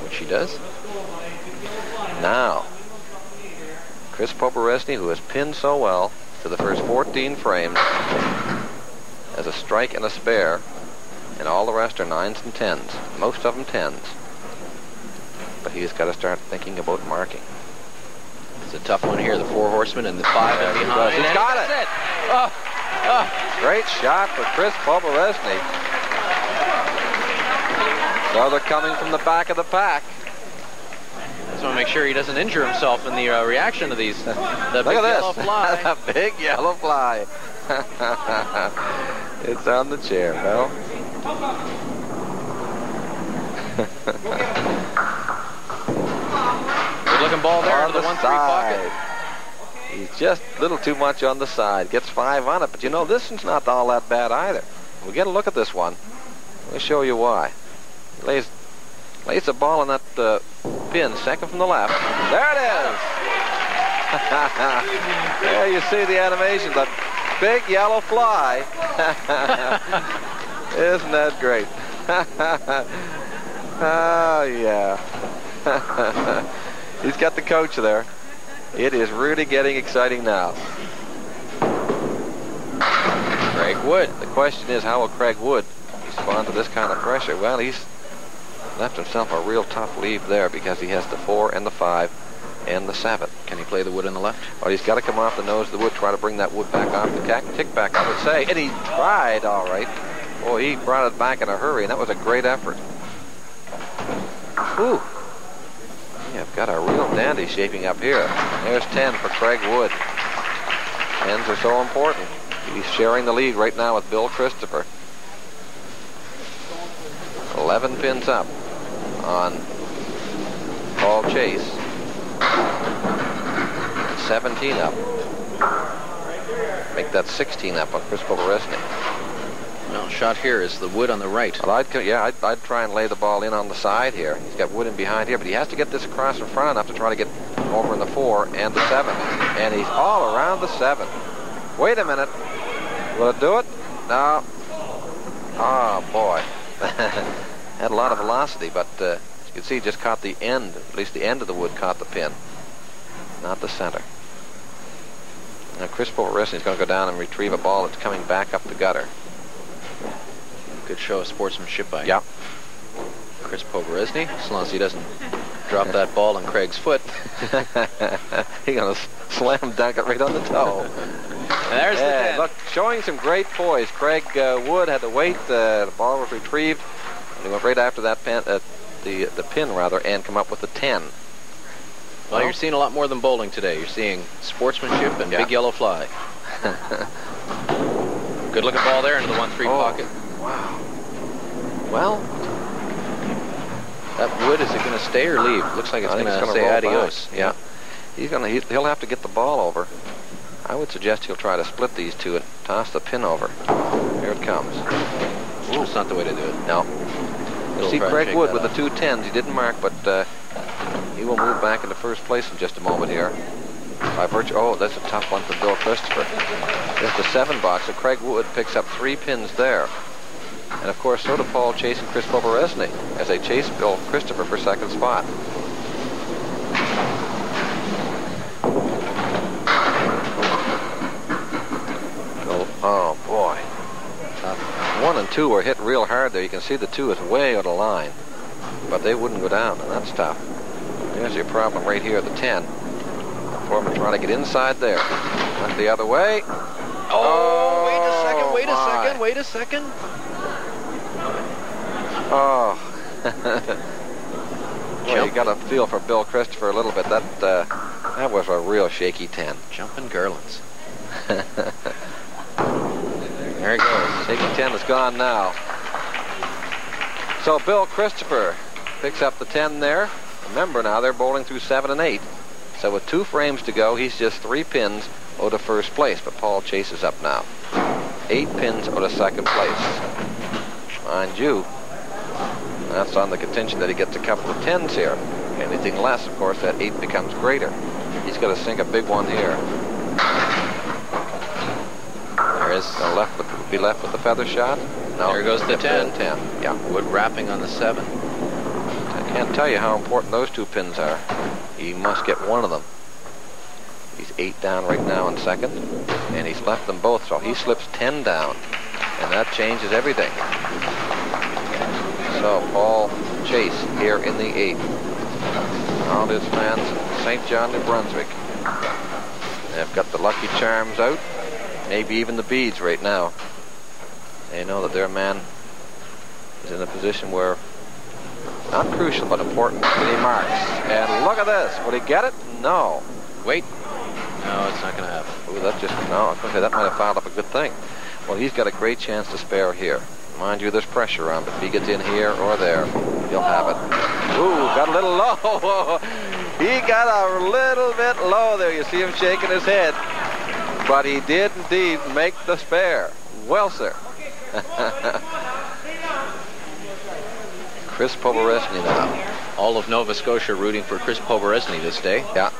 which she does. Now, Chris Poberezny, who has pinned so well to the first 14 frames, has a strike and a spare, and all the rest are nines and tens. Most of them tens. But he's got to start thinking about marking. It's a tough one here. The four horsemen and the five he behind. He's and got that's it. Oh, oh. Great shot for Chris Poberezny. So they're coming from the back of the pack. Just want to make sure he doesn't injure himself in the uh, reaction to these. The Look big at yellow this. fly. a big yellow fly. it's on the chair, Mel. Good looking ball there on the the one three side. pocket. He's just a little too much on the side. Gets five on it, but you know this one's not all that bad either. We'll get a look at this one. Let me show you why. He lays lays the ball on that uh, pin, second from the left. There it is. there you see the animation. The big yellow fly. Isn't that great? oh yeah. He's got the coach there. It is really getting exciting now. Craig Wood. The question is, how will Craig Wood respond to this kind of pressure? Well, he's left himself a real tough lead there because he has the four and the five, and the seven. Can he play the wood in the left? Well, he's got to come off the nose of the wood, try to bring that wood back off the cack, tick back, I would say. And he tried, all right. Oh, he brought it back in a hurry, and that was a great effort. Whew. You've got a real dandy shaping up here. There's 10 for Craig Wood. Tens are so important. He's sharing the lead right now with Bill Christopher. 11 pins up on Paul Chase. 17 up. Make that 16 up on Chris Poberezny. No, shot here is the wood on the right. Well, I'd, yeah, I'd, I'd try and lay the ball in on the side here. He's got wood in behind here, but he has to get this across in front enough to try to get over in the four and the seven. And he's all around the seven. Wait a minute. Will it do it? No. Oh, boy. Had a lot of velocity, but uh, as you can see, just caught the end. At least the end of the wood caught the pin, not the center. Now, Chris Poberezny is going to go down and retrieve a ball that's coming back up the gutter. Good show of sportsmanship by Yeah. Chris Poberezny, as long as he doesn't drop that ball on Craig's foot. He's going to slam dunk it right on the toe. There's the Yeah, 10. look, showing some great poise. Craig uh, Wood had to wait. Uh, the ball was retrieved. And he went right after that pin, uh, the the pin rather, and come up with the 10. Well, you're seeing a lot more than bowling today. You're seeing sportsmanship and Yeah. big yellow fly. Good looking ball there into the 1-3 Oh. pocket. Wow. Well, That wood, is it going to stay or leave? Looks like it's going to say adios. back. Yeah. He's gonna he, he'll have to get the ball over. I would suggest he'll try to split these two and toss the pin over. Here it comes. That's not the way to do it. No. See Craig Wood with the two tens. He didn't mark, but uh, he will move back into first place in just a moment here. By virtue, oh, that's a tough one for Bill Christopher. There's the seven box, so Craig Wood picks up three pins there. And of course, so do Paul Chase and Chris Poberezny as they chase Bill Christopher for second spot. Oh, oh boy. One and two were hit real hard there. You can see the two is way out of line. But they wouldn't go down, and that's tough. There's your problem right here at the 10. Foreman trying to get inside there. Went the other way. Oh, wait a second, wait a second, wait a second. Oh. well, you got to feel for Bill Christopher a little bit. That uh, that was a real shaky 10. Jumping garlands. There he goes. Shaky 10 is gone now. So Bill Christopher picks up the 10 there. Remember now, they're bowling through 7 and 8. So with two frames to go, he's just three pins out of first place. But Paul Chase is up now. Eight pins out of second place. Mind you, that's on the contention that he gets a couple of 10s here. Anything less, of course, that 8 becomes greater. He's got to sink a big one here. There is. Gonna uh, left with, be left with the feather shot? No. There goes the Kept it 10. in 10. Yeah. Wood wrapping on the 7. I can't tell you how important those two pins are. He must get one of them. He's eight down right now in second, and he's left them both, so he slips 10 down, and that changes everything. So Paul Chase here in the eighth. All his fans in St. John, New Brunswick. They've got the Lucky Charms out, maybe even the beads right now. They know that their man is in a position where not crucial, but important. And he marks. And look at this. Will he get it? No. Wait. No, it's not going to happen. Ooh, that just, no, say that might have fouled up a good thing. Well, he's got a great chance to spare here. Mind you, there's pressure on, but if he gets in here or there, he'll have it. Ooh, got a little low. he got a little bit low there. You see him shaking his head. But he did indeed make the spare. Well, sir. Chris Poberezny now. All of Nova Scotia rooting for Chris Poberezny this day. Yeah.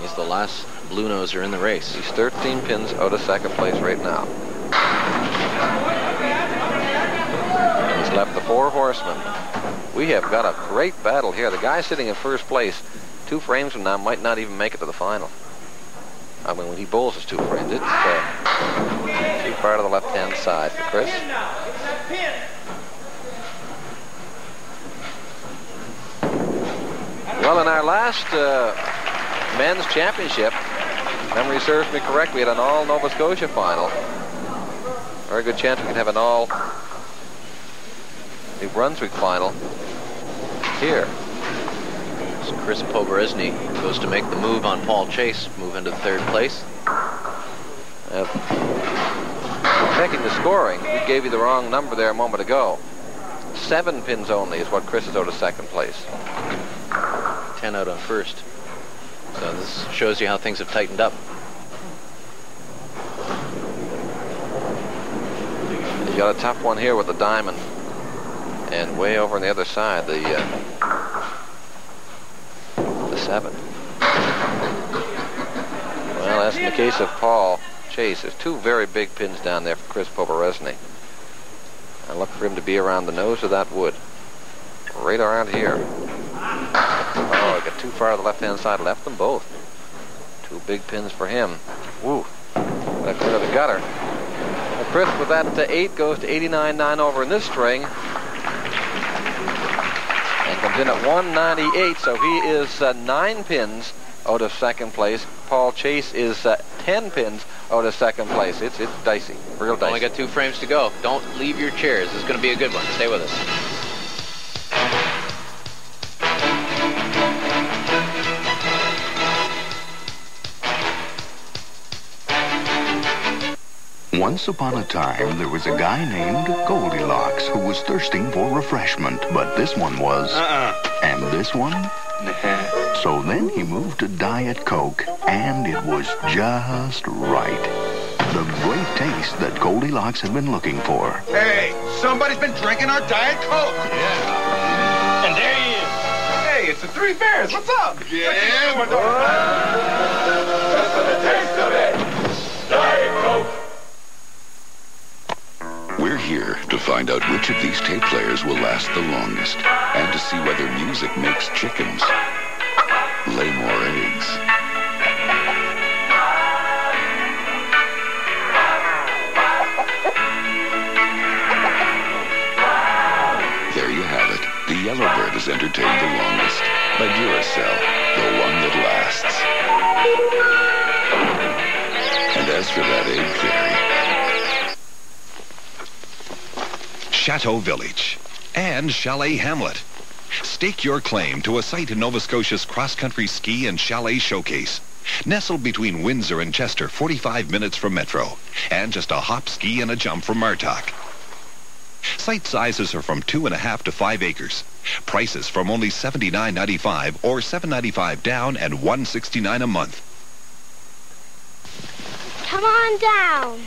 He's the last Blue Noser in the race. He's 13 pins out of second place right now. He's left the four horsemen. We have got a great battle here. The guy sitting in first place, two frames from now, might not even make it to the final. I mean, when he bowls his two frames, it's too far to the left-hand side for Chris. Well, in our last uh, men's championship, memory serves me correct, we had an all Nova Scotia final. Very good chance we can have an all New Brunswick final here. Chris Poberezny goes to make the move on Paul Chase, move into third place. Checking the scoring, we gave you the wrong number there a moment ago. Seven pins only is what Chris is out of second place. Ten out on first. So this shows you how things have tightened up. You got a tough one here with the diamond. And way over on the other side, the uh, seven. Well, that's in the case of Paul Chase. There's two very big pins down there for Chris Poberezny. I look for him to be around the nose of that wood. Right around here. Oh, I got too far to the left-hand side. Left them both. Two big pins for him. Woo. Got clear the gutter. Well, Chris, with that to 8, goes to 89.9 over in this string. Comes in at 198, so he is uh, 9 pins out of second place. Paul Chase is uh, 10 pins out of second place. It's it's dicey, real dicey. Only got two frames to go. Don't leave your chairs. This is going to be a good one. Stay with us. Once upon a time, there was a guy named Goldilocks who was thirsting for refreshment, but this one was. Uh-uh. And this one? So then he moved to Diet Coke, and it was just right. The great taste that Goldilocks had been looking for. Hey, somebody's been drinking our Diet Coke. Yeah. And there he is. Hey, it's the Three Bears. What's up? Yeah. We're here to find out which of these tape players will last the longest and to see whether music makes chickens lay more eggs. There you have it. The yellow bird has entertained the longest by Duracell, the one that lasts. And as for that egg Chateau Village and Chalet Hamlet. Stake your claim to a site in Nova Scotia's cross-country ski and chalet showcase. Nestled between Windsor and Chester, 45 minutes from Metro, and just a hop, ski, and a jump from Martock. Site sizes are from two and a half to five acres. Prices from only $79.95 or $7.95 down and 169 a month. Come on down.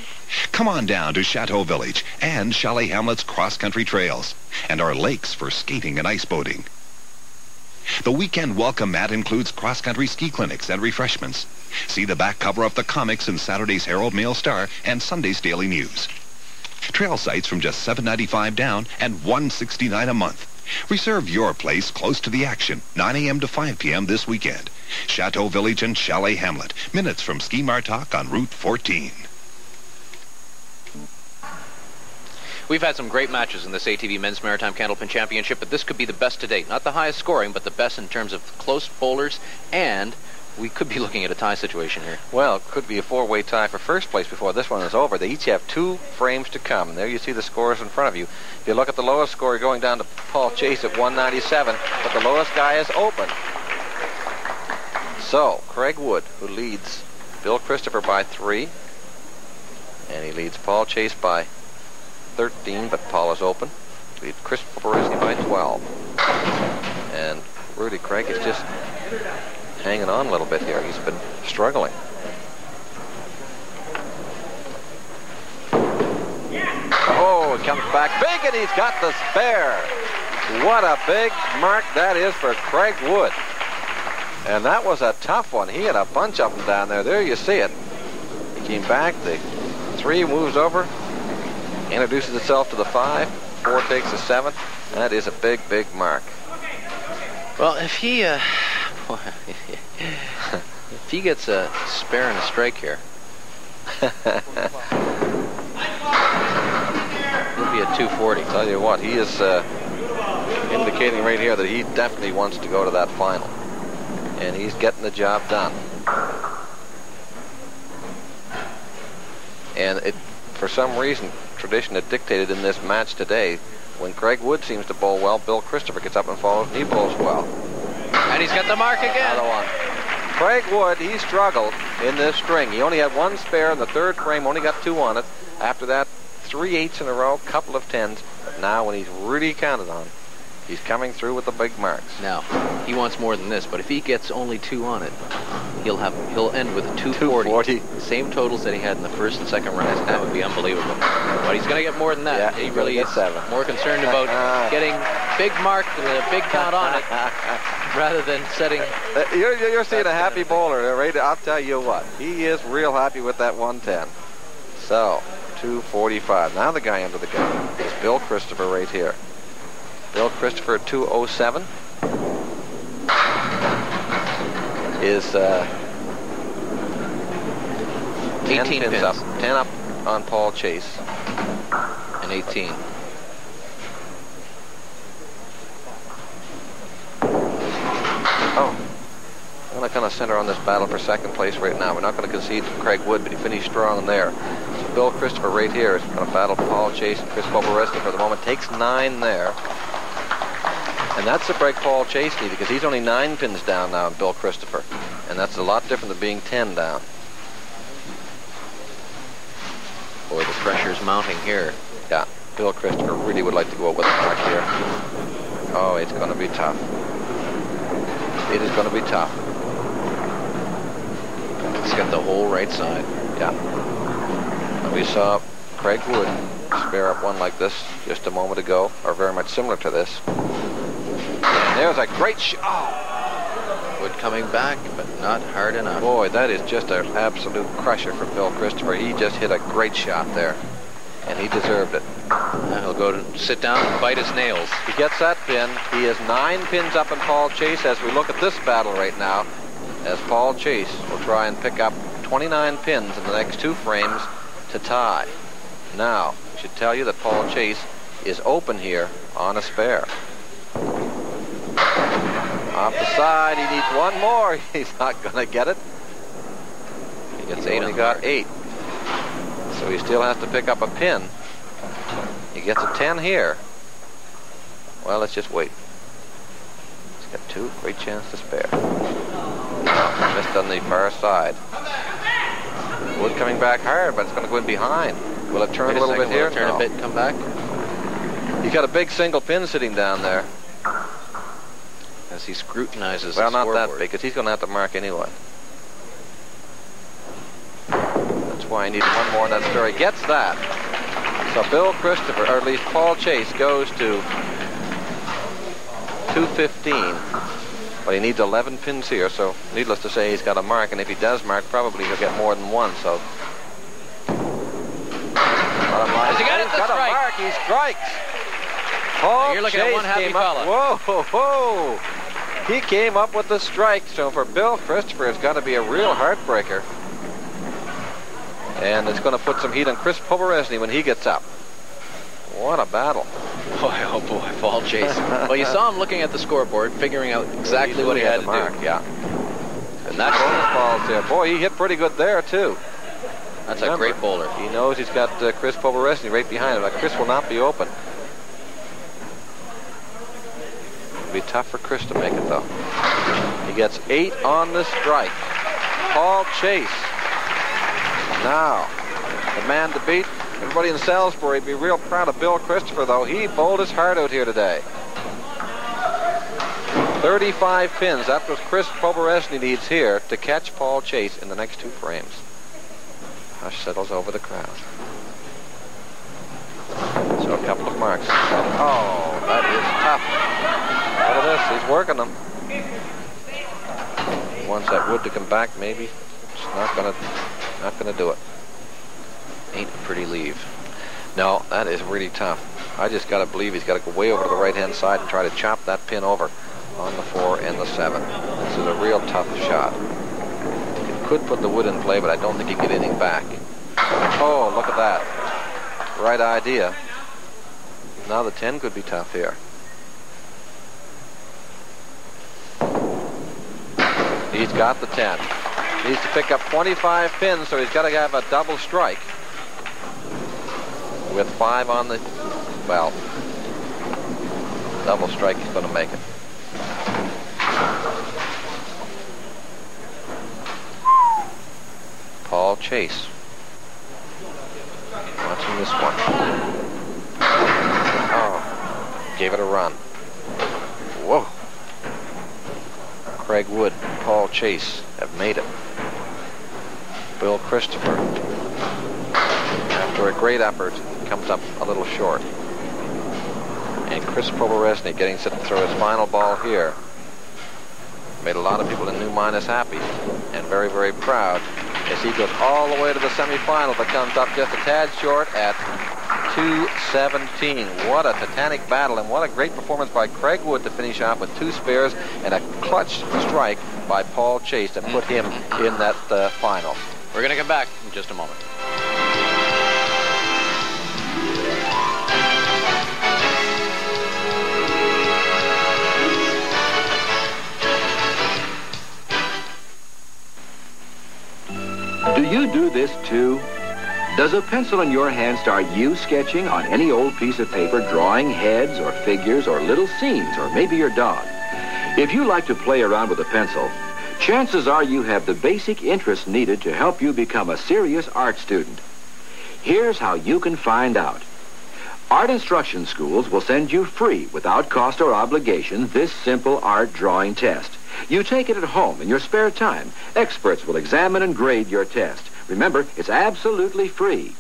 Come on down to Chateau Village and Chalet Hamlet's cross-country trails and our lakes for skating and ice boating. The weekend welcome mat includes cross-country ski clinics and refreshments. See the back cover of the comics in Saturday's Herald Mail Star and Sunday's Daily News. Trail sites from just $7.95 down and 169 a month. Reserve your place close to the action, 9 a.m. to 5 p.m. this weekend. Chateau Village and Chalet Hamlet, minutes from Ski Martock on Route 14. We've had some great matches in this ATV Men's Maritime Candlepin Championship, but this could be the best to date. Not the highest scoring, but the best in terms of close bowlers, and we could be looking at a tie situation here. Well, it could be a four-way tie for first place before this one is over. They each have two frames to come. And there you see the scores in front of you. If you look at the lowest score, you're going down to Paul Chase at 197, but the lowest guy is open. So, Craig Wood, who leads Bill Christopher by three, and he leads Paul Chase by 13, but Paul is open. Lead Chris Poberezny by 12. And Rudy Craig is just hanging on a little bit here. He's been struggling. Oh, it comes back big, and he's got the spare. What a big mark that is for Craig Wood. And that was a tough one. He had a bunch of them down there. There you see it. He came back. The three moves over, introduces itself to the five. Four takes the seven. That is a big, big mark. Well, if he uh, if he gets a spare and a strike here, it'll be a 240. Tell you what, he is uh, indicating right here that he definitely wants to go to that final. and he's getting the job done. And it, for some reason, tradition that dictated in this match today, when Craig Wood seems to bowl well, Bill Christopher gets up and follows, and he bowls well. And he's got the mark again. Another one. Craig Wood, he struggled in this string. He only had one spare in the third frame, only got two on it. After that, three eights in a row, couple of tens. But now, when he's really counted on, he's coming through with the big marks. Now, he wants more than this, but if he gets only two on it, he'll have he'll end with a 240. Same totals that he had in the first and second rounds. That would be unbelievable. But he's going to get more than that. Yeah, he really is seven. more concerned about getting big mark and a big count on it rather than setting. Uh, You're, you're seeing a happy bowler, right? I'll tell you what. He is real happy with that 110. So, 245. Now the guy under the gun is Bill Christopher right here. Bill Christopher 207 is uh, 10 18 pins pins. up. 10 up on Paul Chase. And 18. Oh. I'm going to kind of center on this battle for second place right now. We're not going to concede to Craig Wood, but he finished strong there. So Bill Christopher right here is going to battle Paul Chase and Chris Poberezny for the moment. Takes nine there. And that's the break Paul Chase needed because he's only nine pins down now, Bill Christopher. And that's a lot different than being 10 down. Boy, the pressure's mounting here. Yeah, Bill Christopher really would like to go out with a mark here. Oh, it's going to be tough. It is going to be tough. He's got the whole right side. Yeah. And we saw Craig Wood spare up one like this just a moment ago, or very much similar to this. And there's a great shot. Oh, Wood coming back, but not hard enough. boy, that is just an absolute crusher for Bill Christopher. He just hit a great shot there, and he deserved it. Now he'll go to sit down and bite his nails. He gets that pin. He is nine pins up in Paul Chase as we look at this battle right now. As Paul Chase will try and pick up 29 pins in the next two frames to tie. Now, I should tell you that Paul Chase is open here on a spare. Off the side, he needs one more. He's not going to get it. He gets He's eight only on got eight. So he still has to pick up a pin. He gets a 10 here. Well, let's just wait. He's got two. Great chance to spare. No, missed on the far side. Wood coming back hard, but it's going to go in behind. Will it turn Wait a little bit here? turn No. a bit and come back? He's got a big single pin sitting down there. As he scrutinizes Well, not that big, because he's going to have to mark anyway. That's why I need one more, that's where he gets that. So Bill Christopher, or at least Paul Chase, goes to 215. But he needs 11 pins here, so needless to say, he's got a mark, and if he does mark, probably he'll get more than one, so... Has he got it? The got a mark, he strikes. Paul You're looking at Chase one happy fella. Whoa, whoa, He came up with the strike, so for Bill Christopher, it's got to be a real heartbreaker. And it's going to put some heat on Chris Poberezny when he gets up. What a battle. Boy, oh boy, Paul Chase. well, you saw him looking at the scoreboard, figuring out exactly what he had to mark, do. Yeah. And that's Bonus balls there. Boy, he hit pretty good there, too. That's a great bowler. He knows he's got uh, Chris Poberezny right behind him. Now, Chris will not be open. It'll be tough for Chris to make it, though. He gets eight on the strike. Paul Chase. Now, the man to beat. Everybody in Salisbury would be real proud of Bill Christopher, though. He bowled his heart out here today. 35 pins. That's what Chris Poberezny needs here to catch Paul Chase in the next two frames. Hush settles over the crowd. So a couple of marks. Oh, that is tough. Look at this. He's working them. He wants that wood to come back, maybe. It's not gonna, not gonna do it. Ain't a pretty leave. No, that is really tough. I just gotta believe he's gotta go way over to the right-hand side and try to chop that pin over on the four and the seven. This is a real tough shot. It could put the wood in play, but I don't think he get anything back. Oh, look at that. Right idea. Now the 10 could be tough here. He's got the 10. Needs to pick up 25 pins, so he's got to have a double strike. With five on the, well, double strike, he's going to make it. Paul Chase. Watching this one. Oh, gave it a run. Whoa. Craig Wood, Paul Chase have made it. Bill Christopher, after a great effort, comes up a little short. And Chris Poberezny getting set to throw his final ball here. Made a lot of people in New Minas happy and very, very proud as he goes all the way to the semifinal but comes up just a tad short at 217. What a titanic battle and what a great performance by Craig Wood to finish off with two spares and a clutch strike by Paul Chase to put him in that uh, final. We're going to come back in just a moment. Do you do this too? Does a pencil in your hand start you sketching on any old piece of paper, drawing heads or figures or little scenes or maybe your dog? If you like to play around with a pencil, chances are you have the basic interest needed to help you become a serious art student. Here's how you can find out. Art instruction schools will send you free, without cost or obligation, this simple art drawing test. You take it at home in your spare time. Experts will examine and grade your test. Remember, it's absolutely free.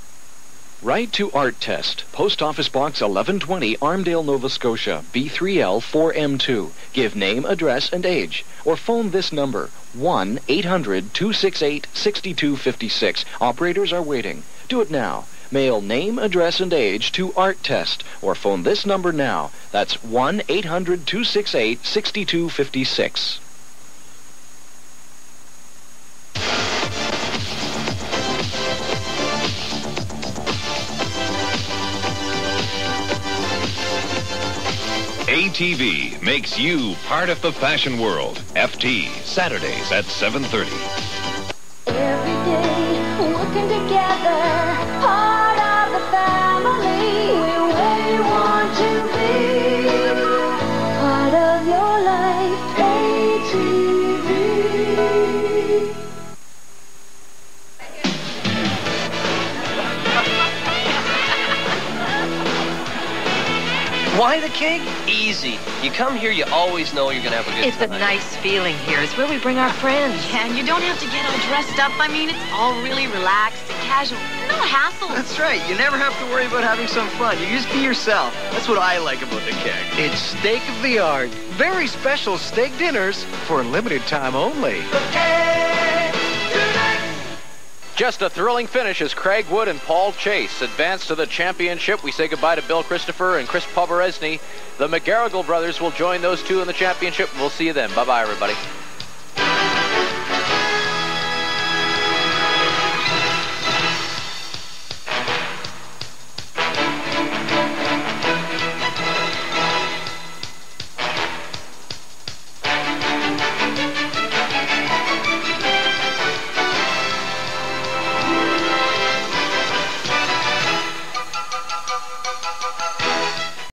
Write to Art Test, Post Office Box 1120, Armdale, Nova Scotia, B3L 4M2. Give name, address, and age. Or phone this number, 1-800-268-6256. Operators are waiting. Do it now. Mail name, address, and age to Art Test. Or phone this number now. That's 1-800-268-6256. ATV makes you part of the fashion world. FT, Saturdays at 7.30. Every day, working together, Why the cake? Easy. You come here, you always know you're going to have a good It's a time. nice feeling here. It's where we bring our friends. Yeah, and you don't have to get all dressed up. I mean, it's all really relaxed and casual. No hassle. That's right. You never have to worry about having some fun. You just be yourself. That's what I like about the keg. It's Steak of the Art. Very special steak dinners for a limited time only. Just a thrilling finish as Craig Wood and Paul Chase advance to the championship. We say goodbye to Bill Christopher and Chris Poberezny. The McGarrigle brothers will join those two in the championship. We'll see you then. Bye-bye, everybody.